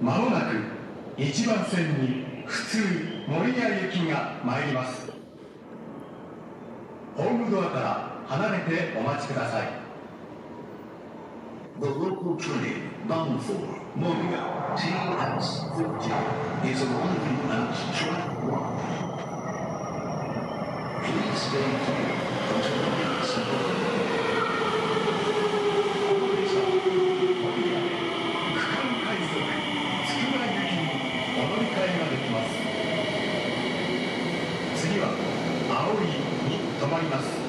まもなく1番線に普通守谷行きが参りますホームドアから離れてお待ちください The local train bound for Moria TS50 is arriving at track 1. Please stay clear 思います。